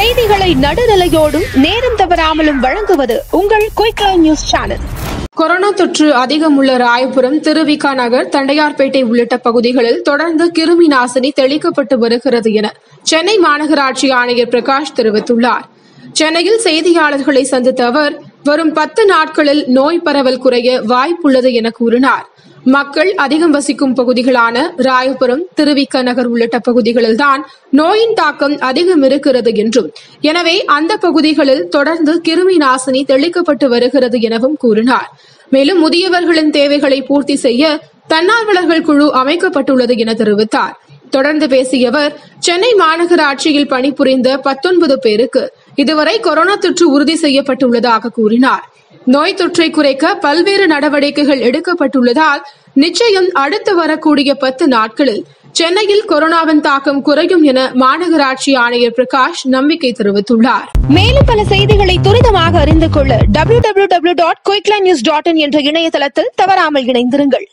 செய்திகளை நடுநிலையோடும் நேரம் தவறாமலும் வழங்குவது உங்கள் குயிக் நியூஸ் சேனல். கொரோனா தொற்று அதிகம் உள்ள ராயபுரம் திருவிகா நகர் தண்டையார்பேட்டை உள்ளிட்ட பகுதிகளில் தொடர்ந்து கிருமி நாசினி தெளிக்கப்பட்டு வருகிறது என சென்னை மாநகராட்சி ஆணையர் பிரகாஷ் தெரிவித்துள்ளார். சென்னையில் செய்தியாளர்களை சந்தித்த அவர் வரும் பத்து நாட்களில் நோய் பரவல் குறைய வாய்ப்புள்ளது என கூறினார். மக்கள் அதிகம் வசிக்கும் பகுதிகளான ராயபுரம் திருவிக்க நகர் உள்ளிட்ட பகுதிகளில்தான் நோயின் தாக்கம் அதிகம் இருக்கிறது என்றும் எனவே அந்த பகுதிகளில் தொடர்ந்து கிருமி நாசினி தெளிக்கப்பட்டு வருகிறது எனவும் கூறினார். மேலும் முதியவர்களின் தேவைகளை பூர்த்தி செய்ய தன்னார்வலர்கள் குழு அமைக்கப்பட்டுள்ளது என தெரிவித்தார். தொடர்ந்து பேசியவர் சென்னை மாநகராட்சியில் பணிபுரிந்த பத்தொன்பது பேருக்கு இதுவரை கொரோனா தொற்று உறுதி செய்யப்பட்டுள்ளதாக கூறினார். நோய் தொற்றை குறைக்க பல்வேறு நடவடிக்கைகள் எடுக்கப்பட்டுள்ளதால் நிச்சயம் அடுத்து வரக்கூடிய பத்து நாட்களில் சென்னையில் கொரோனாவின் தாக்கம் குறையும் என மாநகராட்சி ஆணையர் பிரகாஷ் நம்பிக்கை தெரிவித்துள்ளார். மேலும் பல செய்திகளை துரிதமாக அறிந்து கொள்ள W W W dot quickline news dot in என்ற இணையதளத்தில் தவறாமல் இணைந்திருங்கள்.